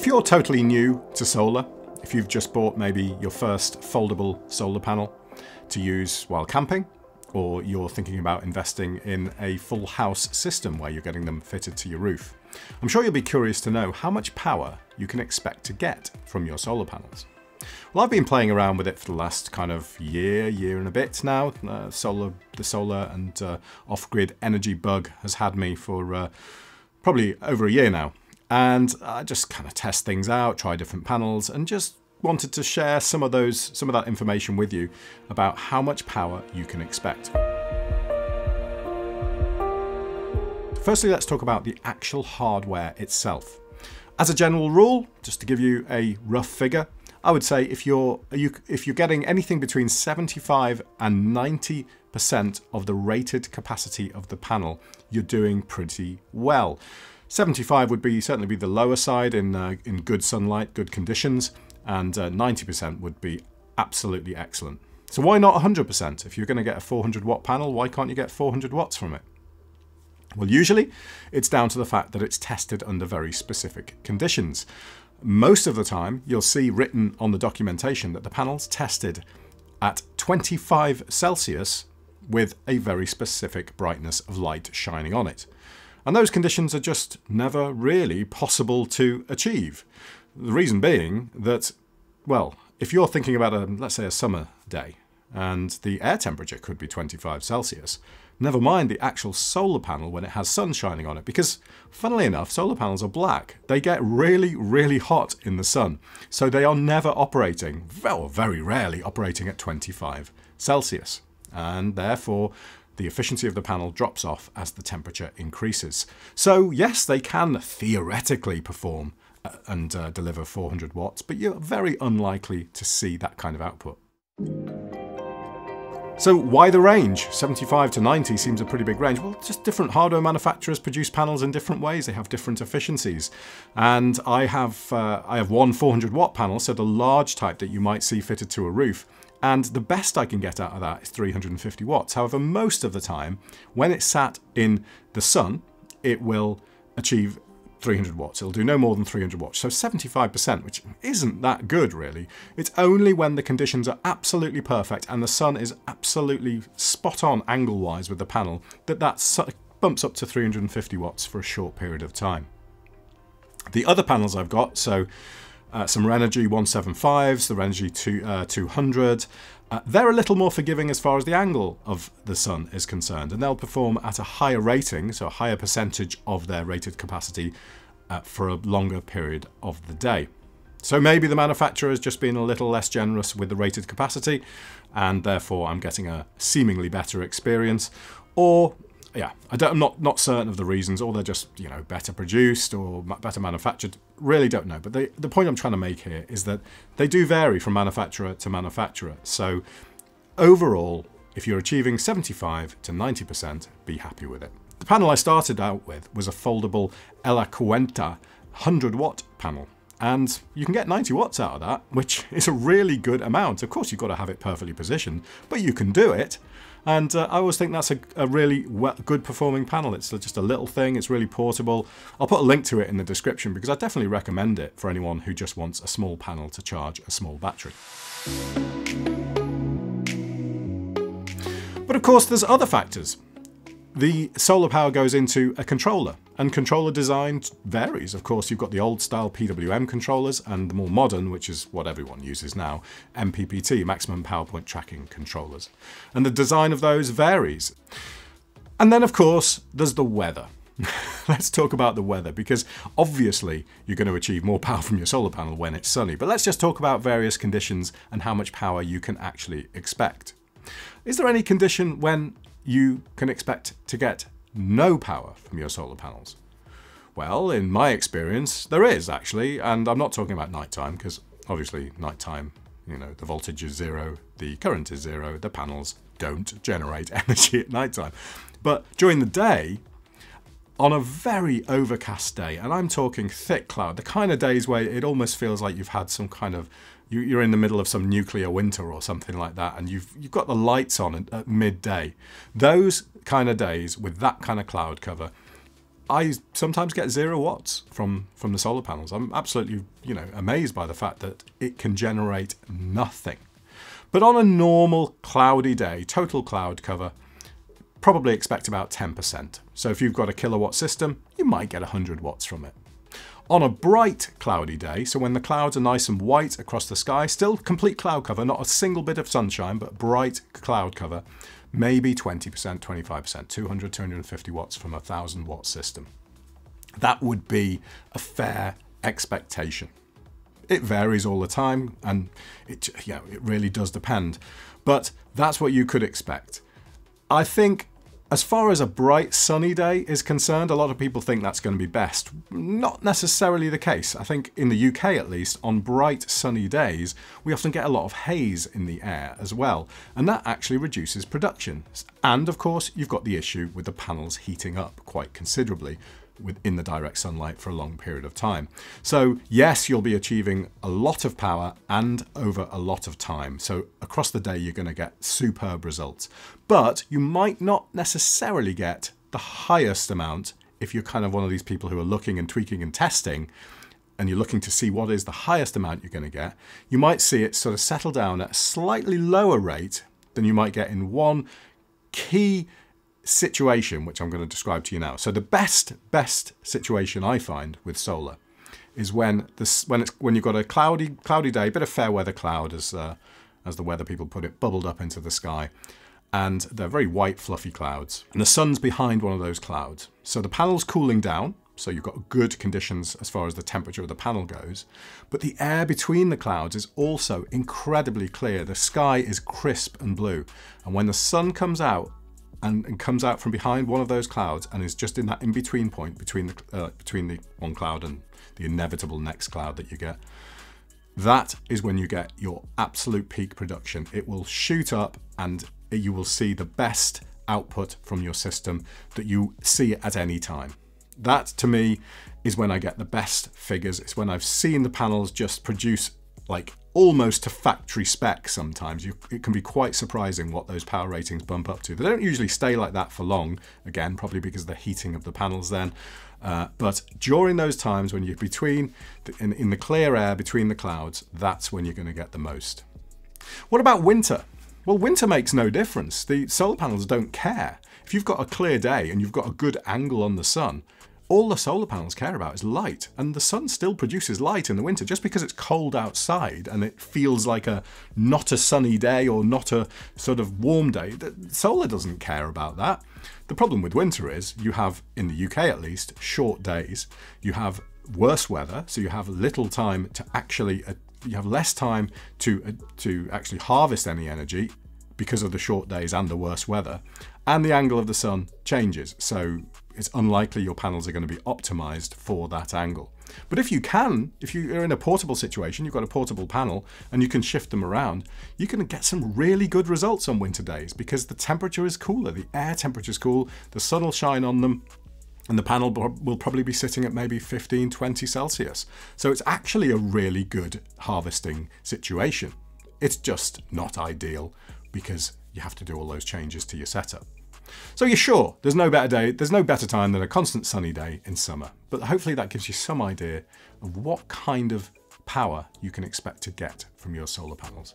If you're totally new to solar, if you've just bought maybe your first foldable solar panel to use while camping, or you're thinking about investing in a full house system where you're getting them fitted to your roof, I'm sure you'll be curious to know how much power you can expect to get from your solar panels. Well, I've been playing around with it for the last kind of year, year and a bit now. Uh, solar, the solar and uh, off-grid energy bug has had me for uh, probably over a year now. And I just kind of test things out, try different panels, and just wanted to share some of those, some of that information with you about how much power you can expect. Firstly, let's talk about the actual hardware itself. As a general rule, just to give you a rough figure, I would say if you're you, if you're getting anything between 75 and 90 percent of the rated capacity of the panel, you're doing pretty well. 75 would be certainly be the lower side in uh, in good sunlight, good conditions, and 90% uh, would be absolutely excellent. So why not 100%? If you're going to get a 400 watt panel, why can't you get 400 watts from it? Well, usually it's down to the fact that it's tested under very specific conditions. Most of the time, you'll see written on the documentation that the panel's tested at 25 Celsius with a very specific brightness of light shining on it. And those conditions are just never really possible to achieve. The reason being that, well, if you're thinking about a, let's say a summer day, and the air temperature could be 25 Celsius, Never mind the actual solar panel when it has sun shining on it, because funnily enough, solar panels are black. They get really, really hot in the sun. So they are never operating, well, very rarely operating at 25 Celsius. And therefore, the efficiency of the panel drops off as the temperature increases. So yes, they can theoretically perform uh, and uh, deliver 400 watts, but you're very unlikely to see that kind of output. So why the range? 75 to 90 seems a pretty big range. Well, just different hardware manufacturers produce panels in different ways. They have different efficiencies. And I have, uh, I have one 400 watt panel, so the large type that you might see fitted to a roof. And the best I can get out of that is 350 watts. However, most of the time, when it's sat in the sun, it will achieve 300 watts. It'll do no more than 300 watts, so 75%, which isn't that good really. It's only when the conditions are absolutely perfect and the sun is absolutely spot on angle-wise with the panel that that bumps up to 350 watts for a short period of time. The other panels I've got, so uh, some Renogy 175s, the Renogy 2, uh, 200, uh, they're a little more forgiving as far as the angle of the sun is concerned, and they'll perform at a higher rating, so a higher percentage of their rated capacity uh, for a longer period of the day. So maybe the manufacturer has just been a little less generous with the rated capacity, and therefore I'm getting a seemingly better experience, or yeah, I am not not certain of the reasons, or they're just you know better produced or better manufactured. Really don't know. But they, the point I'm trying to make here is that they do vary from manufacturer to manufacturer. So overall, if you're achieving 75 to 90%, be happy with it. The panel I started out with was a foldable Elecaenta 100 watt panel. And you can get 90 watts out of that, which is a really good amount. Of course, you've got to have it perfectly positioned, but you can do it. And uh, I always think that's a, a really good performing panel. It's just a little thing, it's really portable. I'll put a link to it in the description because I definitely recommend it for anyone who just wants a small panel to charge a small battery. But of course, there's other factors. The solar power goes into a controller, and controller design varies. Of course, you've got the old style PWM controllers and the more modern, which is what everyone uses now, MPPT, Maximum Power Point Tracking controllers. And the design of those varies. And then, of course, there's the weather. let's talk about the weather because obviously you're going to achieve more power from your solar panel when it's sunny. But let's just talk about various conditions and how much power you can actually expect. Is there any condition when you can expect to get no power from your solar panels? Well, in my experience, there is actually, and I'm not talking about nighttime because obviously nighttime, you know, the voltage is zero, the current is zero, the panels don't generate energy at nighttime. But during the day, on a very overcast day, and I'm talking thick cloud, the kind of days where it almost feels like you've had some kind of you, are in the middle of some nuclear winter or something like that, and you've you've got the lights on at, at midday. Those kind of days with that kind of cloud cover, I sometimes get zero watts from, from the solar panels. I'm absolutely, you know, amazed by the fact that it can generate nothing. But on a normal cloudy day, total cloud cover, probably expect about 10%. So if you've got a kilowatt system, you might get 100 watts from it. On a bright cloudy day, so when the clouds are nice and white across the sky, still complete cloud cover, not a single bit of sunshine, but bright cloud cover, maybe 20%, 25%, 200, 250 watts from a 1000 watt system. That would be a fair expectation. It varies all the time and it, you know, it really does depend, but that's what you could expect. I think as far as a bright sunny day is concerned, a lot of people think that's going to be best. Not necessarily the case. I think in the UK at least, on bright sunny days, we often get a lot of haze in the air as well, and that actually reduces production. And of course, you've got the issue with the panels heating up quite considerably, within the direct sunlight for a long period of time. So yes, you'll be achieving a lot of power and over a lot of time. So across the day, you're going to get superb results. But you might not necessarily get the highest amount if you're kind of one of these people who are looking and tweaking and testing and you're looking to see what is the highest amount you're going to get, you might see it sort of settle down at a slightly lower rate than you might get in one key situation, which I'm going to describe to you now. So the best, best situation I find with solar is when this when it's when you've got a cloudy cloudy day, a bit of fair weather cloud as uh, as the weather people put it, bubbled up into the sky, and they're very white fluffy clouds, and the sun's behind one of those clouds. So the panel's cooling down, so you've got good conditions as far as the temperature of the panel goes, but the air between the clouds is also incredibly clear. The sky is crisp and blue, and when the sun comes out and, and, comes out from behind one of those clouds and is just in that in-between point between the, uh, between the one cloud and the inevitable next cloud that you get. That is when you get your absolute peak production. It will shoot up and you will see the best output from your system that you see at any time. That to me is when I get the best figures. It's when I've seen the panels just produce like almost to factory spec sometimes. You, it can be quite surprising what those power ratings bump up to. They don't usually stay like that for long, again, probably because of the heating of the panels then. Uh, but during those times when you're between, the, in, in the clear air between the clouds, that's when you're going to get the most. What about winter? Well, winter makes no difference. The solar panels don't care. If you've got a clear day and you've got a good angle on the sun, all the solar panels care about is light, and the sun still produces light in the winter. Just because it's cold outside and it feels like a not a sunny day or not a sort of warm day, solar doesn't care about that. The problem with winter is you have, in the UK at least, short days. You have worse weather, so you have little time to actually, uh, you have less time to, uh, to actually harvest any energy because of the short days and the worse weather. And the angle of the sun changes, so it's unlikely your panels are going to be optimized for that angle. But if you can, if you're in a portable situation, you've got a portable panel and you can shift them around, you can get some really good results on winter days because the temperature is cooler, the air temperature is cool, the sun will shine on them, and the panel will probably be sitting at maybe 15, 20 Celsius. So it's actually a really good harvesting situation. It's just not ideal because you have to do all those changes to your setup. So you're sure there's no better day, there's no better time than a constant sunny day in summer. But hopefully that gives you some idea of what kind of power you can expect to get from your solar panels.